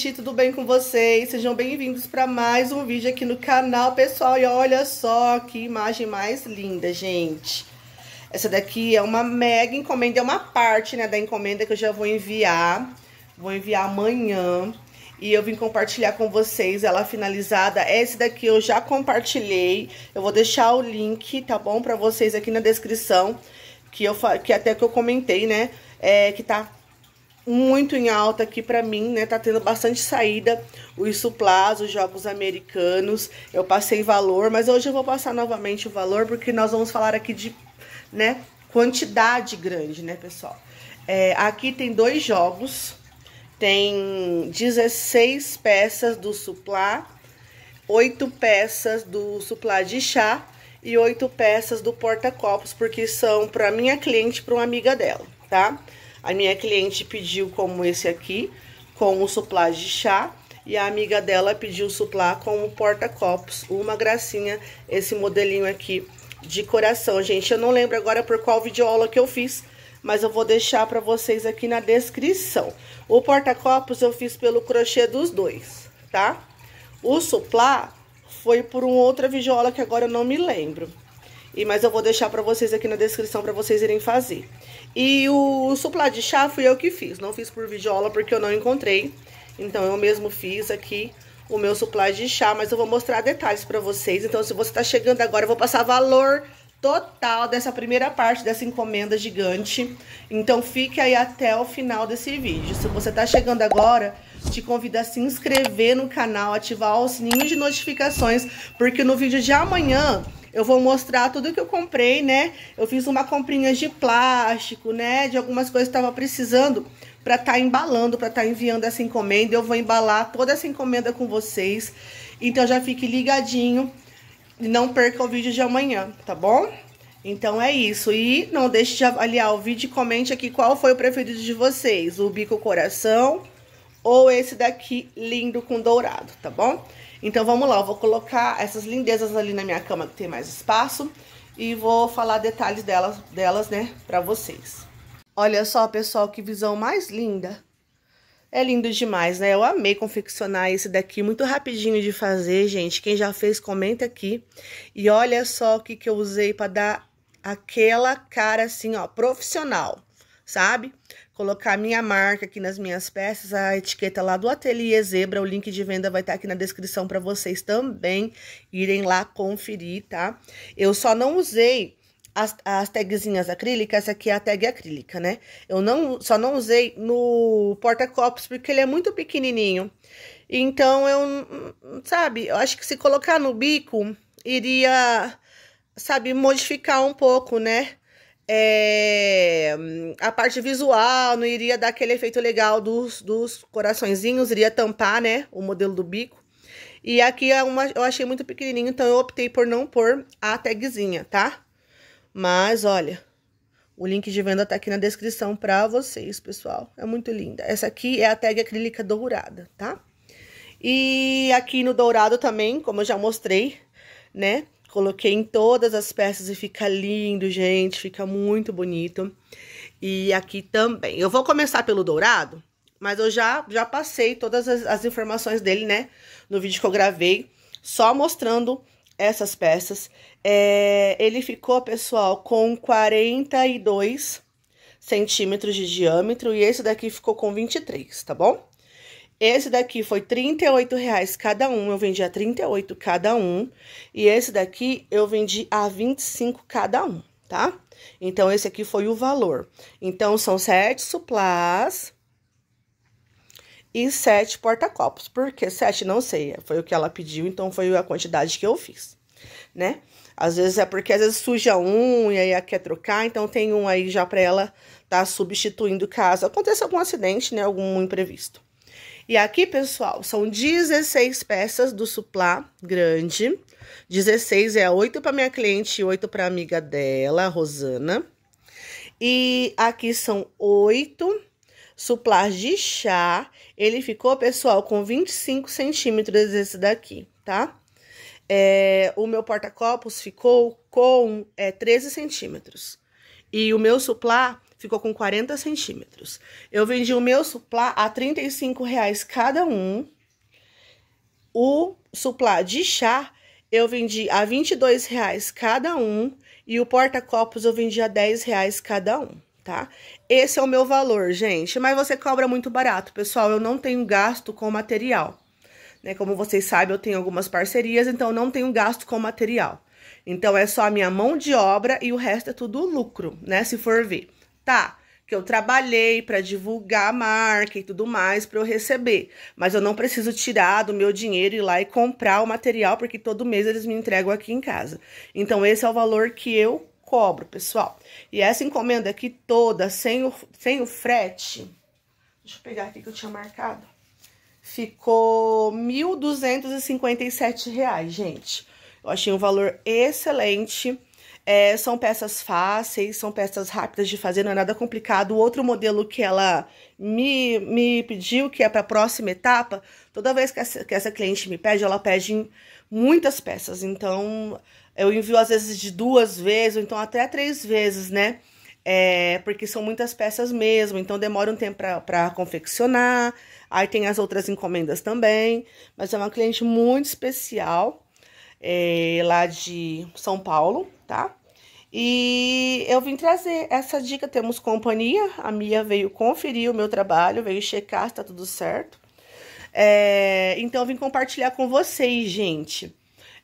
gente, tudo bem com vocês? Sejam bem-vindos para mais um vídeo aqui no canal, pessoal. E olha só que imagem mais linda, gente. Essa daqui é uma mega encomenda, é uma parte, né, da encomenda que eu já vou enviar. Vou enviar amanhã. E eu vim compartilhar com vocês ela finalizada. Esse daqui eu já compartilhei. Eu vou deixar o link, tá bom? Pra vocês aqui na descrição. Que, eu, que até que eu comentei, né? É, que tá muito em alta aqui pra mim, né? Tá tendo bastante saída os suplás, os jogos americanos. Eu passei valor, mas hoje eu vou passar novamente o valor, porque nós vamos falar aqui de, né, quantidade grande, né, pessoal? É, aqui tem dois jogos, tem 16 peças do suplá, 8 peças do suplá de chá e 8 peças do porta-copos, porque são para minha cliente para uma amiga dela, tá? A minha cliente pediu como esse aqui, com o suplá de chá. E a amiga dela pediu o suplá com o porta-copos. Uma gracinha esse modelinho aqui de coração. Gente, eu não lembro agora por qual videoaula que eu fiz, mas eu vou deixar para vocês aqui na descrição. O porta-copos eu fiz pelo crochê dos dois, tá? O suplá foi por uma outra videoaula que agora eu não me lembro. E, mas eu vou deixar para vocês aqui na descrição para vocês irem fazer. E o suplá de chá fui eu que fiz. Não fiz por videoaula porque eu não encontrei. Então, eu mesmo fiz aqui o meu suplá de chá. Mas eu vou mostrar detalhes para vocês. Então, se você tá chegando agora, eu vou passar valor total dessa primeira parte dessa encomenda gigante. Então, fique aí até o final desse vídeo. Se você tá chegando agora, te convido a se inscrever no canal, ativar o sininho de notificações, porque no vídeo de amanhã eu vou mostrar tudo que eu comprei, né? Eu fiz uma comprinha de plástico, né? De algumas coisas que estava precisando para estar tá embalando, para estar tá enviando essa encomenda. Eu vou embalar toda essa encomenda com vocês. Então já fique ligadinho e não perca o vídeo de amanhã, tá bom? Então é isso. E não deixe de avaliar o vídeo e comente aqui qual foi o preferido de vocês. O bico coração ou esse daqui lindo com dourado, tá bom? Então vamos lá, eu vou colocar essas lindezas ali na minha cama que tem mais espaço e vou falar detalhes delas, delas né, pra vocês. Olha só, pessoal, que visão mais linda. É lindo demais, né? Eu amei confeccionar esse daqui, muito rapidinho de fazer, gente. Quem já fez, comenta aqui. E olha só o que, que eu usei para dar aquela cara assim, ó, profissional, sabe? colocar minha marca aqui nas minhas peças, a etiqueta lá do Ateliê Zebra, o link de venda vai estar aqui na descrição para vocês também irem lá conferir, tá? Eu só não usei as, as tagzinhas acrílicas, essa aqui é a tag acrílica, né? Eu não, só não usei no porta-copos porque ele é muito pequenininho. Então, eu, sabe, eu acho que se colocar no bico, iria, sabe, modificar um pouco, né? É, a parte visual não iria dar aquele efeito legal dos, dos coraçõezinhos, iria tampar, né, o modelo do bico. E aqui é uma, eu achei muito pequenininho, então eu optei por não pôr a tagzinha, tá? Mas, olha, o link de venda tá aqui na descrição pra vocês, pessoal. É muito linda. Essa aqui é a tag acrílica dourada, tá? E aqui no dourado também, como eu já mostrei, né? Coloquei em todas as peças e fica lindo, gente. Fica muito bonito. E aqui também. Eu vou começar pelo dourado, mas eu já, já passei todas as, as informações dele, né? No vídeo que eu gravei, só mostrando essas peças. É, ele ficou, pessoal, com 42 centímetros de diâmetro e esse daqui ficou com 23, tá bom? Esse daqui foi R$ reais cada um, eu vendi a 38 cada um. E esse daqui eu vendi a 25 cada um, tá? Então, esse aqui foi o valor. Então, são sete suplás e sete porta-copos. Por que sete? Não sei, foi o que ela pediu, então foi a quantidade que eu fiz, né? Às vezes é porque às vezes suja um e aí ela quer trocar, então tem um aí já pra ela tá substituindo caso aconteça algum acidente, né? Algum imprevisto. E aqui, pessoal, são 16 peças do suplá grande. 16 é 8 para minha cliente e 8 para amiga dela, Rosana. E aqui são 8 suplás de chá. Ele ficou, pessoal, com 25 centímetros esse daqui, tá? É, o meu porta-copos ficou com é, 13 centímetros. E o meu suplá ficou com 40 centímetros. Eu vendi o meu suplá a 35 reais cada um. O suplá de chá eu vendi a 22 reais cada um. E o porta-copos eu vendi a 10 reais cada um, tá? Esse é o meu valor, gente. Mas você cobra muito barato, pessoal. Eu não tenho gasto com material. Né? Como vocês sabem, eu tenho algumas parcerias, então não tenho gasto com material. Então, é só a minha mão de obra e o resto é tudo lucro, né? Se for ver. Tá, que eu trabalhei para divulgar a marca e tudo mais para eu receber. Mas eu não preciso tirar do meu dinheiro e lá e comprar o material, porque todo mês eles me entregam aqui em casa. Então, esse é o valor que eu cobro, pessoal. E essa encomenda aqui toda, sem o, sem o frete... Deixa eu pegar aqui que eu tinha marcado ficou R$ 1.257, gente. Eu achei um valor excelente. É, são peças fáceis, são peças rápidas de fazer, não é nada complicado. O outro modelo que ela me, me pediu, que é para a próxima etapa, toda vez que essa, que essa cliente me pede, ela pede muitas peças. Então, eu envio às vezes de duas vezes, ou então até três vezes, né? É, porque são muitas peças mesmo, então demora um tempo para confeccionar. Aí tem as outras encomendas também, mas é uma cliente muito especial, é, lá de São Paulo, tá? E eu vim trazer essa dica, temos companhia, a Mia veio conferir o meu trabalho, veio checar se tá tudo certo. É, então, eu vim compartilhar com vocês, gente.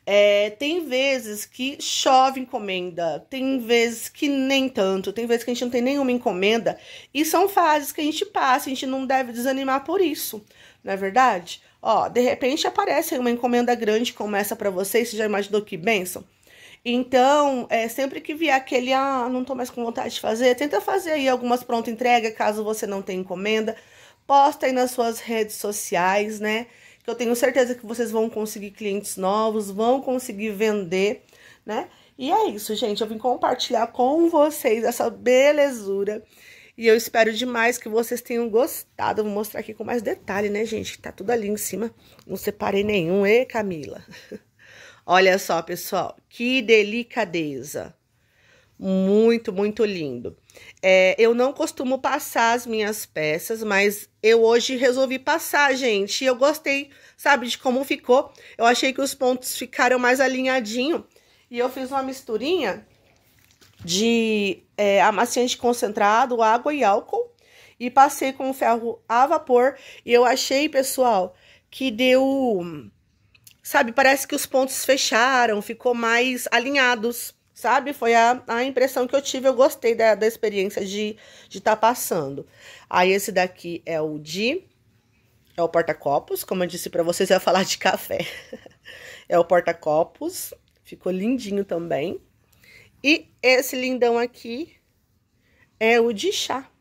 É, tem vezes que chove encomenda, tem vezes que nem tanto, tem vezes que a gente não tem nenhuma encomenda, e são fases que a gente passa, a gente não deve desanimar por isso, não é verdade? Ó, de repente aparece uma encomenda grande como essa para vocês, você já imaginou que benção? Então, é, sempre que vier aquele, ah, não tô mais com vontade de fazer, tenta fazer aí algumas pronta entrega, caso você não tenha encomenda, posta aí nas suas redes sociais, né? que eu tenho certeza que vocês vão conseguir clientes novos, vão conseguir vender, né? E é isso, gente. Eu vim compartilhar com vocês essa belezura. E eu espero demais que vocês tenham gostado. vou mostrar aqui com mais detalhe, né, gente? Tá tudo ali em cima. Não separei nenhum. E Camila? Olha só, pessoal. Que delicadeza. Muito, muito lindo. É, eu não costumo passar as minhas peças, mas eu hoje resolvi passar, gente. Eu gostei, sabe, de como ficou. Eu achei que os pontos ficaram mais alinhadinho. E eu fiz uma misturinha de é, amaciante concentrado, água e álcool. E passei com ferro a vapor. E eu achei, pessoal, que deu... Sabe, parece que os pontos fecharam, ficou mais alinhados sabe? Foi a, a impressão que eu tive, eu gostei da, da experiência de estar tá passando. Aí, esse daqui é o de... É o porta-copos, como eu disse pra vocês, eu ia falar de café. é o porta-copos, ficou lindinho também. E esse lindão aqui é o de chá.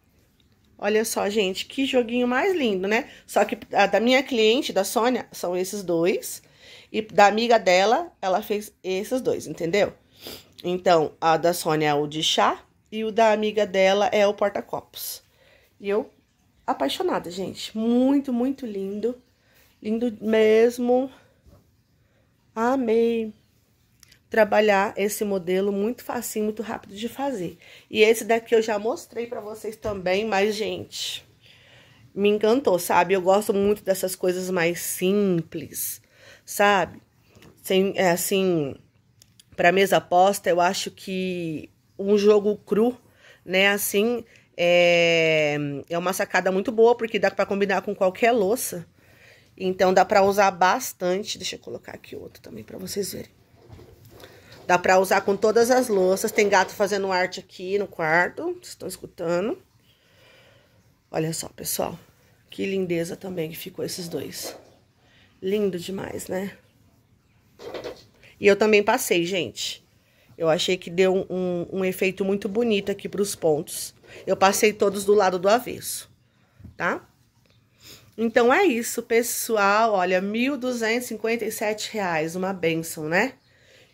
Olha só, gente, que joguinho mais lindo, né? Só que a da minha cliente, da Sônia, são esses dois. E da amiga dela, ela fez esses dois, entendeu? Então, a da Sônia é o de chá e o da amiga dela é o porta-copos. E eu, apaixonada, gente. Muito, muito lindo. Lindo mesmo. Amei trabalhar esse modelo muito facinho, muito rápido de fazer. E esse daqui eu já mostrei pra vocês também, mas, gente, me encantou, sabe? Eu gosto muito dessas coisas mais simples, sabe? Sem, é assim, para mesa posta, eu acho que um jogo cru, né, assim, é, é uma sacada muito boa, porque dá para combinar com qualquer louça. Então, dá para usar bastante. Deixa eu colocar aqui outro também para vocês verem. Dá para usar com todas as louças. Tem gato fazendo arte aqui no quarto. Vocês estão escutando? Olha só, pessoal. Que lindeza também que ficou esses dois. Lindo demais, né? E eu também passei, gente. Eu achei que deu um, um efeito muito bonito aqui para os pontos. Eu passei todos do lado do avesso, tá? Então, é isso, pessoal. Olha, R$ 1.257, uma benção, né?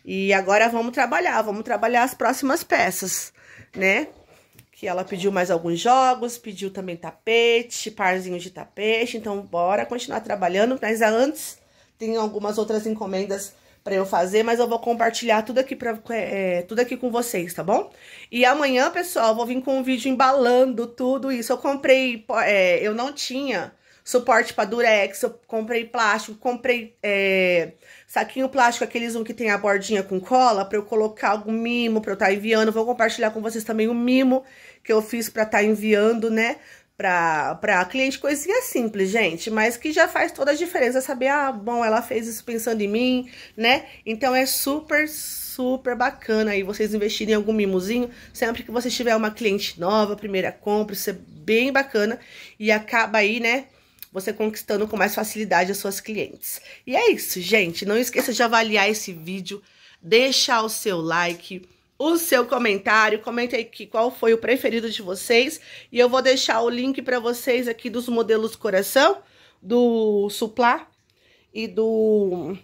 E agora vamos trabalhar, vamos trabalhar as próximas peças, né? Que ela pediu mais alguns jogos, pediu também tapete, parzinho de tapete. Então, bora continuar trabalhando. Mas antes, tem algumas outras encomendas para eu fazer, mas eu vou compartilhar tudo aqui, pra, é, tudo aqui com vocês, tá bom? E amanhã, pessoal, vou vir com um vídeo embalando tudo isso. Eu comprei, é, eu não tinha suporte para durex, eu comprei plástico, comprei é, saquinho plástico, aqueles um que tem a bordinha com cola, para eu colocar algum mimo, para eu estar tá enviando. Vou compartilhar com vocês também o mimo que eu fiz para estar tá enviando, né? Pra, pra cliente, coisinha simples, gente, mas que já faz toda a diferença saber, ah, bom, ela fez isso pensando em mim, né? Então é super, super bacana aí vocês investirem em algum mimozinho, sempre que você tiver uma cliente nova, primeira compra, isso é bem bacana e acaba aí, né, você conquistando com mais facilidade as suas clientes. E é isso, gente. Não esqueça de avaliar esse vídeo, deixar o seu like, o seu comentário, comenta aí aqui qual foi o preferido de vocês. E eu vou deixar o link para vocês aqui dos modelos coração, do suplá e do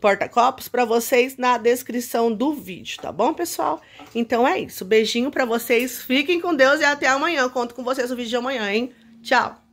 porta-copos para vocês na descrição do vídeo, tá bom, pessoal? Então é isso. Beijinho para vocês, fiquem com Deus e até amanhã. Conto com vocês no vídeo de amanhã, hein? Tchau!